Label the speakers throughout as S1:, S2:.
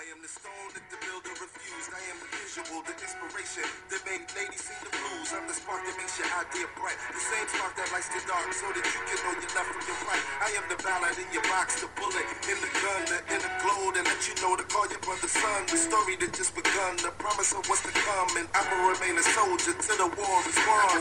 S1: I am the stone that the builder refused. I am the visual, the inspiration that made ladies sing the blues. I'm the spark that makes your idea bright. The same spark that lights the dark so that you can know your left from your right. I am the ballad in your box, the bullet in the gun, the inner glow that let you know to call your brother son. The story that just begun, the promise of what's to come. And I'ma remain a soldier till the war is won.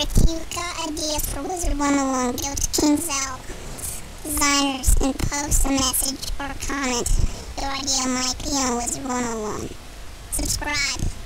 S2: Here, if you've got ideas for Wizard 101, go to King's Albums, Designers, and post a message or comment. Your idea might be on Wizard 101. Subscribe.